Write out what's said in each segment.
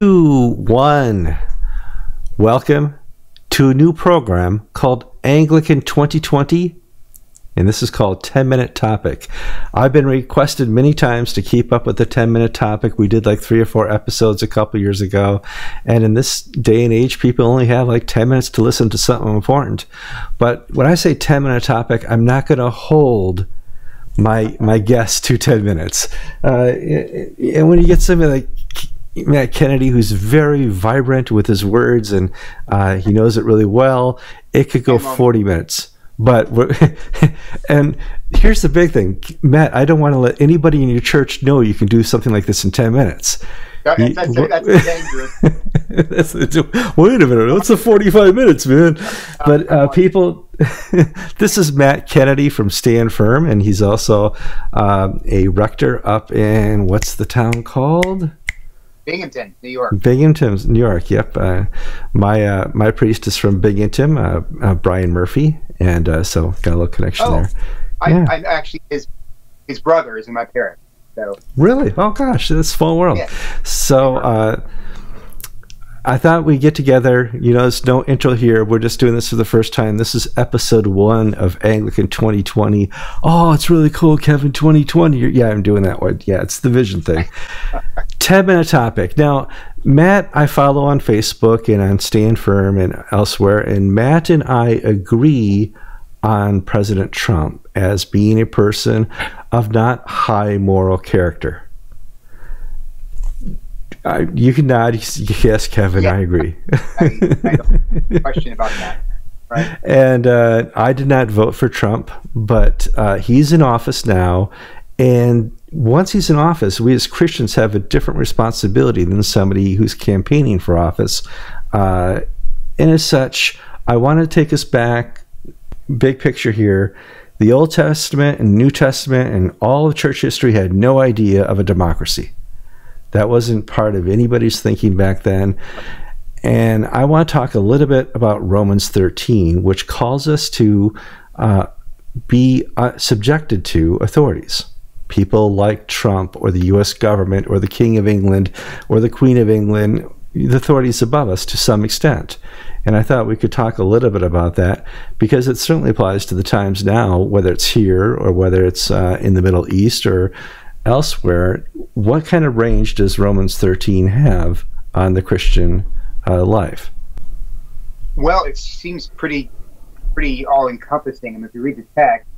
Two, one. Welcome to a new program called Anglican 2020, and this is called 10 Minute Topic. I've been requested many times to keep up with the 10 minute topic. We did like three or four episodes a couple years ago, and in this day and age, people only have like 10 minutes to listen to something important. But when I say 10 minute topic, I'm not going to hold my my guests to 10 minutes. Uh, and when you get somebody like Matt Kennedy, who's very vibrant with his words and uh, he knows it really well, it could go 40 minutes. But and here's the big thing, Matt. I don't want to let anybody in your church know you can do something like this in 10 minutes. That's, that's, that's dangerous. that's, wait a minute, what's the 45 minutes, man? But uh, people, this is Matt Kennedy from Stand Firm, and he's also um, a rector up in what's the town called? Binghamton, New York. Binghamton, New York. Yep. Uh, my uh, my priest is from Binghamton, uh, uh Brian Murphy, and uh, so got a little connection oh, there. I, yeah. I actually his his brother is in my parents. So really, oh gosh, this small world. Yeah. So. Uh, I thought we'd get together. You know, there's no intro here. We're just doing this for the first time. This is episode one of Anglican 2020. Oh, it's really cool, Kevin 2020. Yeah, I'm doing that one. Yeah, it's the vision thing. 10 minute topic. Now, Matt, I follow on Facebook and on Stand Firm and elsewhere, and Matt and I agree on President Trump as being a person of not high moral character. I, you can nod. Yes, Kevin, yeah. I agree. I, I question about that. Right. And uh, I did not vote for Trump, but uh, he's in office now. And once he's in office, we as Christians have a different responsibility than somebody who's campaigning for office. Uh, and as such, I want to take us back, big picture here. The Old Testament and New Testament and all of church history had no idea of a democracy. That wasn't part of anybody's thinking back then. And I want to talk a little bit about Romans 13, which calls us to uh, be uh, subjected to authorities. People like Trump or the US government or the King of England or the Queen of England, the authorities above us to some extent. And I thought we could talk a little bit about that because it certainly applies to the times now, whether it's here or whether it's uh, in the Middle East or elsewhere, what kind of range does Romans 13 have on the Christian uh, life? Well, it seems pretty, pretty all-encompassing. And if you read the text,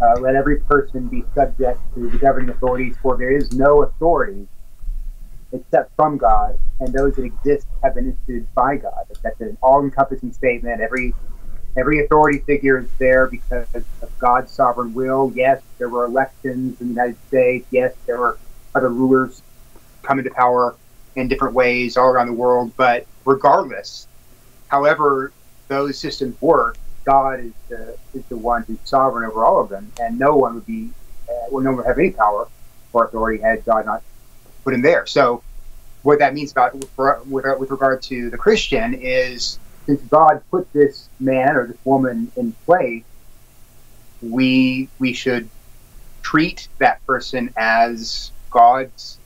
uh, let every person be subject to the governing authorities, for there is no authority except from God, and those that exist have been instituted by God. That's an all-encompassing statement. Every every authority figure is there because of God's sovereign will. Yes, there were elections in the United States. Yes, there were other rulers coming to power in different ways all around the world. But regardless, however those systems work, God is the, is the one who's sovereign over all of them, and no one would be, uh, well, no one would have any power or authority had God not put him there. So, what that means about with, with, regard to the Christian is since God put this man or this woman in place, we we should treat that person as God's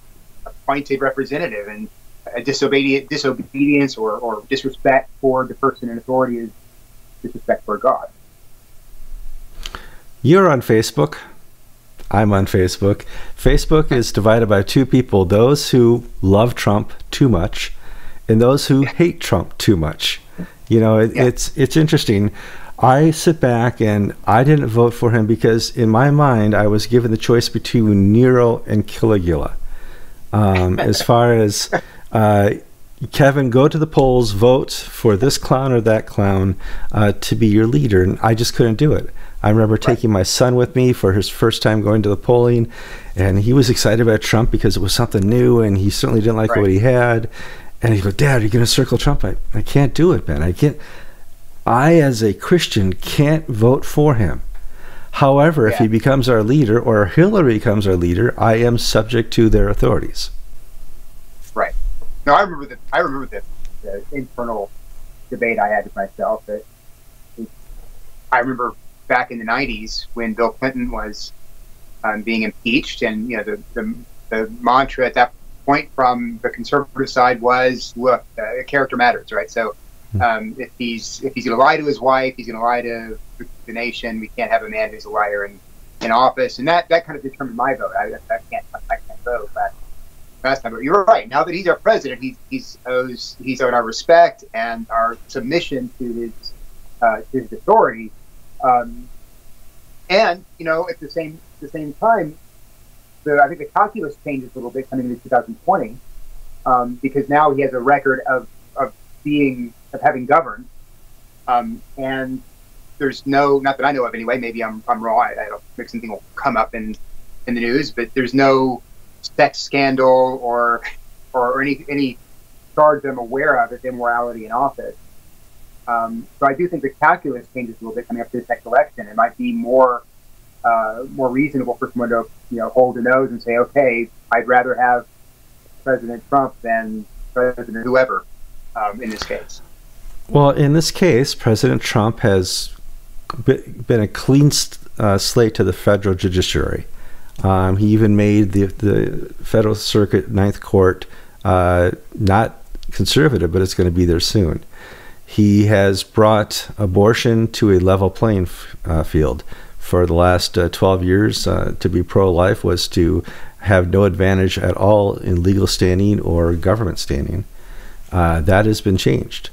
appointed representative, and a disobedient disobedience or, or disrespect for the person in authority is disrespect for God. You're on Facebook. I'm on Facebook. Facebook is divided by two people those who love Trump too much and those who hate Trump too much. You know, it, yeah. it's it's interesting. I sit back and I didn't vote for him because in my mind I was given the choice between Nero and Caligula. Um, as far as uh, Kevin, go to the polls, vote for this clown or that clown uh, to be your leader, and I just couldn't do it. I remember right. taking my son with me for his first time going to the polling, and he was excited about Trump because it was something new, and he certainly didn't like right. what he had. And he goes, Dad, are you going to circle Trump? I, I can't do it, man. I can't. I, as a Christian, can't vote for him. However, yeah. if he becomes our leader or Hillary becomes our leader, I am subject to their authorities. No, I remember the I remember the, the internal debate I had with myself. That I remember back in the '90s when Bill Clinton was um, being impeached, and you know the, the the mantra at that point from the conservative side was, look, uh, character matters, right? So hmm. um, if he's if he's going to lie to his wife, he's going to lie to the nation. We can't have a man who's a liar in, in office, and that, that kind of determined my vote. I, I can't I can't vote, but you're right. Now that he's our president, he's he's owes he's owed our respect and our submission to his uh, his authority. Um, and you know, at the same the same time, the I think the calculus changes a little bit coming into 2020 um, because now he has a record of of being of having governed, um, and there's no not that I know of anyway. Maybe I'm I'm wrong. I, I don't think something will come up in in the news, but there's no sex scandal or or any any charge I'm aware of of immorality in office. Um, so I do think the calculus changes a little bit coming up to this next election. It might be more uh, more reasonable for someone to you know hold a nose and say, okay, I'd rather have President Trump than President whoever um, in this case. Well, in this case, President Trump has been a clean uh, slate to the federal judiciary. Um, he even made the the Federal Circuit Ninth Court uh, not conservative, but it's going to be there soon. He has brought abortion to a level playing f- uh, field. For the last uh, 12 years, uh, to be pro life was to have no advantage at all in legal standing or government standing. Uh, that has been changed.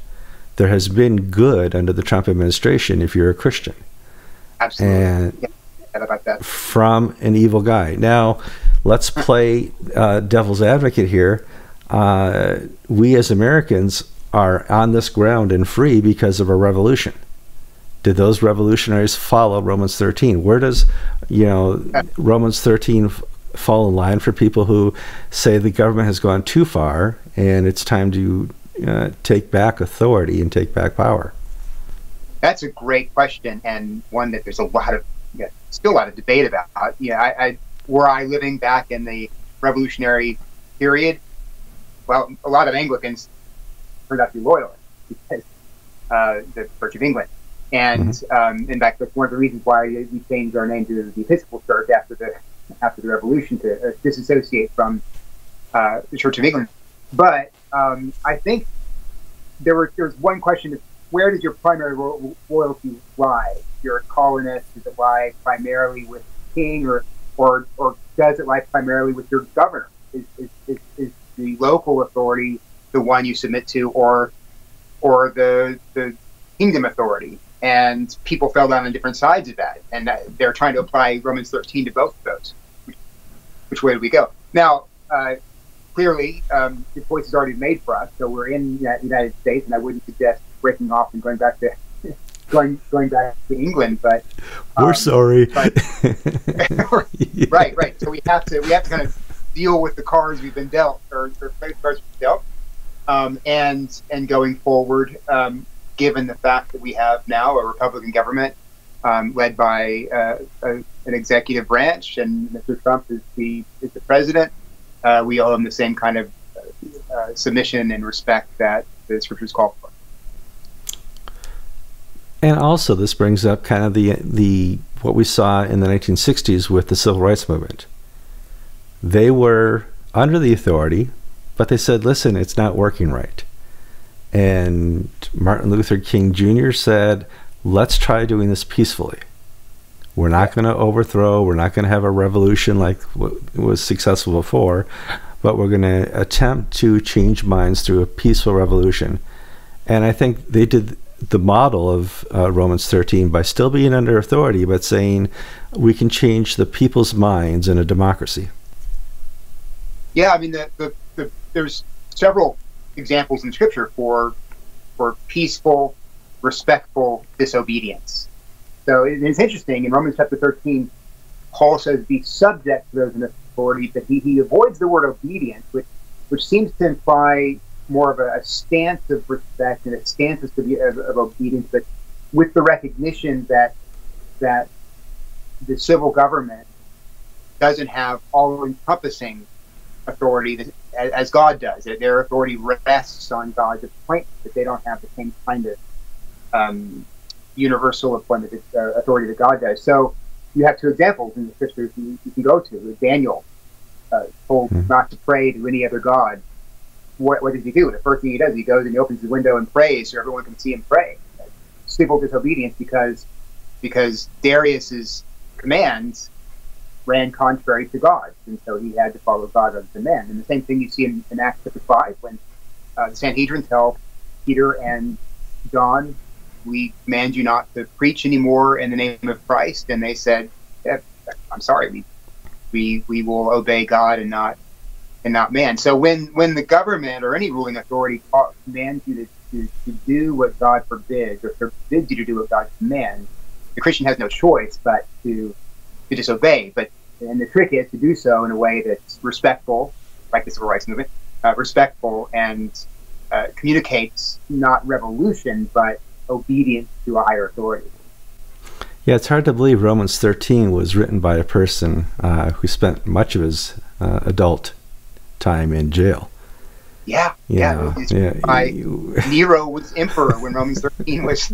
There has been good under the Trump administration if you're a Christian. Absolutely. And yeah about that. From an evil guy. Now, let's play uh, devil's advocate here. Uh, we as Americans are on this ground and free because of a revolution. Did those revolutionaries follow Romans 13? Where does, you know, Romans 13 f- fall in line for people who say the government has gone too far and it's time to uh, take back authority and take back power? That's a great question and one that there's a lot of yeah, still a lot of debate about. Yeah, I, I were I living back in the Revolutionary period, well, a lot of Anglicans turned out to be loyalists because uh, the Church of England. And mm-hmm. um, in fact, that's one of the reasons why we changed our name to the Episcopal Church after the after the Revolution to uh, disassociate from uh, the Church of England. But um, I think there was there was one question: where does your primary ro- loyalty lie? you're a colonist? Does it lie primarily with the king, or or or does it lie primarily with your governor? Is, is, is, is the local authority the one you submit to, or or the the kingdom authority? And people fell down on different sides of that, and they're trying to apply Romans 13 to both of those. Which, which way do we go? Now, uh, clearly, um, the choice is already made for us, so we're in the United States, and I wouldn't suggest breaking off and going back to going going back to England, but um, we're sorry. But, right, right. So we have to we have to kind of deal with the cards we've been dealt, or, or cards we've dealt, um, and and going forward, um, given the fact that we have now a Republican government um, led by uh, a, an executive branch, and Mr. Trump is the is the president, uh, we owe him the same kind of uh, submission and respect that the scriptures call for. And also, this brings up kind of the the what we saw in the 1960s with the civil rights movement. They were under the authority, but they said, "Listen, it's not working right." And Martin Luther King Jr. said, "Let's try doing this peacefully. We're not going to overthrow. We're not going to have a revolution like it was successful before, but we're going to attempt to change minds through a peaceful revolution." And I think they did the model of uh, Romans 13 by still being under authority, but saying we can change the people's minds in a democracy. Yeah, I mean, the, the, the, there's several examples in Scripture for for peaceful, respectful disobedience. So it, it's interesting in Romans chapter 13. Paul says, "Be subject to those in authority," but he, he avoids the word obedience, which which seems to imply more of a, a stance of respect and a stance of, of, of obedience, but with the recognition that that the civil government doesn't have all-encompassing authority that, as God does. Their authority rests on God's appointment, but they don't have the same kind of um, universal appointment uh, authority that God does. So you have two examples in the scriptures you, you can go to. Daniel uh, told mm-hmm. not to pray to any other god, what, what does he do? The first thing he does, he goes and he opens the window and prays so everyone can see him pray. Civil disobedience because because Darius's commands ran contrary to God, and so he had to follow God as the man. And the same thing you see in, in Acts chapter five when uh, the Sanhedrin tell Peter and John, "We command you not to preach anymore in the name of Christ," and they said, yeah, "I'm sorry, we we we will obey God and not and not man." So when when the government or any ruling authority commands you to, to, to do what God forbids or forbids you to do what God commands, the Christian has no choice but to to disobey. But and the trick is to do so in a way that's respectful, like the civil rights movement, uh, respectful and uh, communicates not revolution but obedience to a higher authority. Yeah, it's hard to believe Romans 13 was written by a person uh, who spent much of his uh, adult time in jail. Yeah, yeah. yeah. By, Nero was emperor when Romans 13 was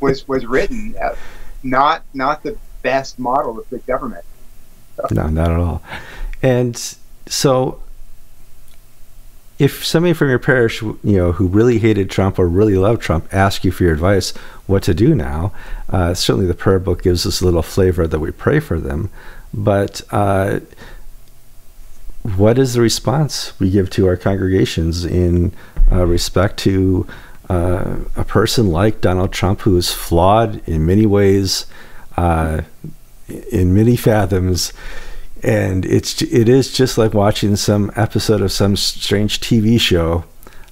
was was written. Uh, not not the best model of good government. So. No, not at all. And so, if somebody from your parish, you know, who really hated Trump or really loved Trump, ask you for your advice, what to do now, uh, certainly the prayer book gives us a little flavor that we pray for them. But uh, what is the response we give to our congregations in uh, respect to uh, a person like Donald Trump, who is flawed in many ways, uh, in many fathoms, and it's it is just like watching some episode of some strange TV show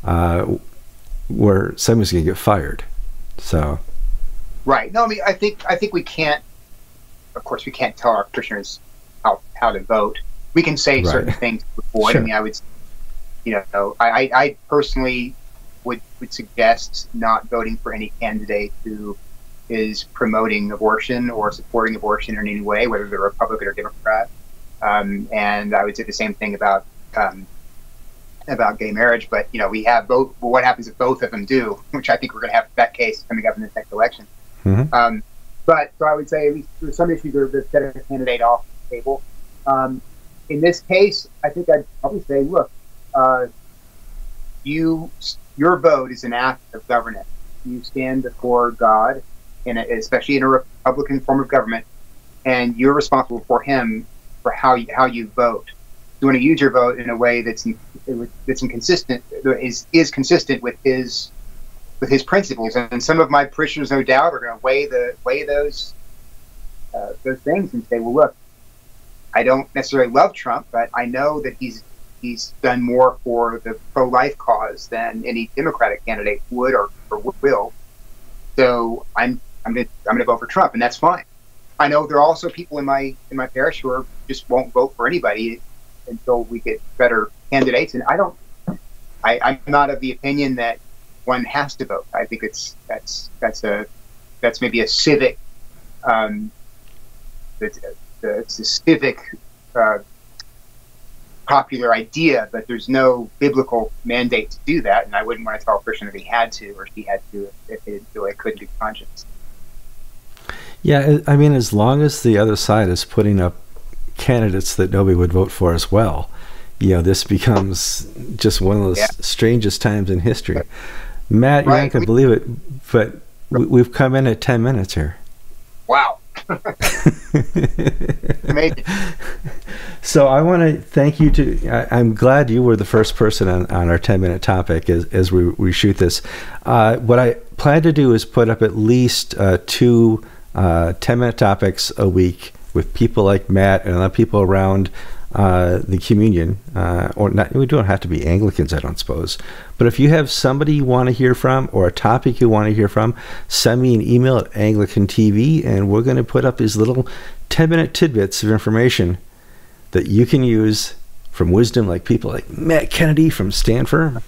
uh, where someone's going to get fired. So, right? No, I mean, I think I think we can't. Of course, we can't tell our Christians how how to vote. We can say right. certain things before. Sure. I mean, I would, you know, I I personally would, would suggest not voting for any candidate who is promoting abortion or supporting abortion in any way, whether they're Republican or Democrat. Um, and I would say the same thing about um, about gay marriage. But you know, we have both. what happens if both of them do? Which I think we're going to have that case coming up in the next election. Mm-hmm. Um, but so I would say at least some issues that set a candidate off the table. Um, in this case, I think I'd probably say, look, uh, you your vote is an act of governance. You stand before God, in a, especially in a Republican form of government, and you're responsible for Him for how you, how you vote. You want to use your vote in a way that's that's inconsistent is is consistent with His with His principles. And some of my parishioners, no doubt, are going to weigh the weigh those uh, those things and say, well, look, I don't necessarily love Trump, but I know that he's he's done more for the pro-life cause than any Democratic candidate would or, or will. So I'm I'm gonna I'm gonna vote for Trump, and that's fine. I know there are also people in my in my parish who are, just won't vote for anybody until we get better candidates, and I don't. I, I'm not of the opinion that one has to vote. I think it's that's that's a that's maybe a civic um, it's, a, it's a civic uh, popular idea, but there's no biblical mandate to do that. And I wouldn't want to tell a Christian that he had to or she had to if they didn't feel it couldn't do conscience. Yeah, I mean, as long as the other side is putting up candidates that nobody would vote for as well, you know, this becomes just one of those yeah. strangest times in history. Matt, right. you can believe it, but we've come in at 10 minutes here. Wow. Amazing. So I want to thank you to. I, am glad you were the first person on, on our 10 minute topic as, as we, we shoot this. Uh, what I plan to do is put up at least uh, two uh, 10 minute topics a week with people like Matt and other people around uh, the communion, uh, or not, we don't have to be Anglicans, I don't suppose. But if you have somebody you want to hear from or a topic you want to hear from, send me an email at Anglican TV, and we're going to put up these little 10 minute tidbits of information that you can use from wisdom like people like Matt Kennedy from Stand Firm